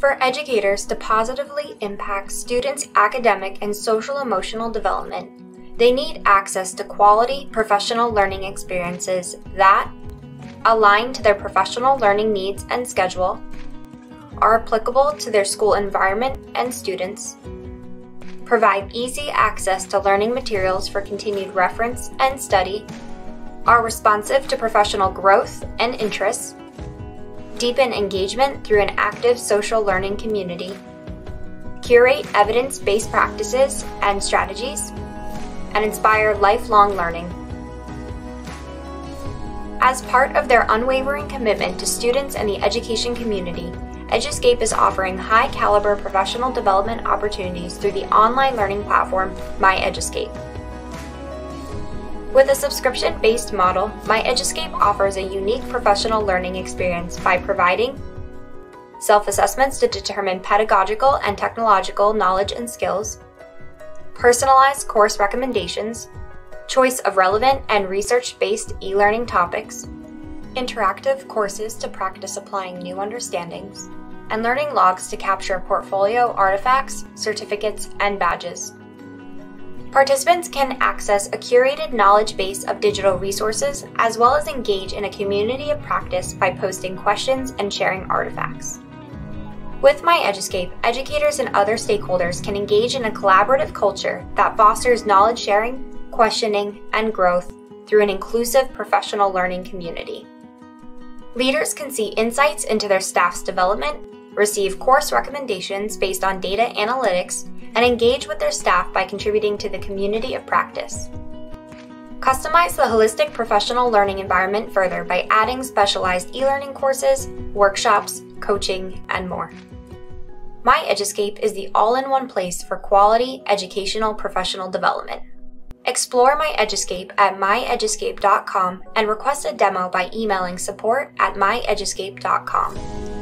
For educators to positively impact students' academic and social emotional development, they need access to quality professional learning experiences that align to their professional learning needs and schedule, are applicable to their school environment and students, provide easy access to learning materials for continued reference and study, are responsive to professional growth and interests, deepen engagement through an active social learning community, curate evidence based practices and strategies, and inspire lifelong learning. As part of their unwavering commitment to students and the education community, Eduscape is offering high caliber professional development opportunities through the online learning platform My MyEduscape. With a subscription based model, MyEduscape offers a unique professional learning experience by providing self assessments to determine pedagogical and technological knowledge and skills, personalized course recommendations, choice of relevant and research based e learning topics, interactive courses to practice applying new understandings, and learning logs to capture portfolio artifacts, certificates, and badges. Participants can access a curated knowledge base of digital resources as well as engage in a community of practice by posting questions and sharing artifacts. With MyEduscape, educators and other stakeholders can engage in a collaborative culture that fosters knowledge sharing, questioning, and growth through an inclusive professional learning community. Leaders can see insights into their staff's development receive course recommendations based on data analytics, and engage with their staff by contributing to the community of practice. Customize the holistic professional learning environment further by adding specialized e learning courses, workshops, coaching, and more. My MyEduscape is the all in one place for quality educational professional development. Explore My MyEduscape at myeduscape.com and request a demo by emailing support at myeduscape.com.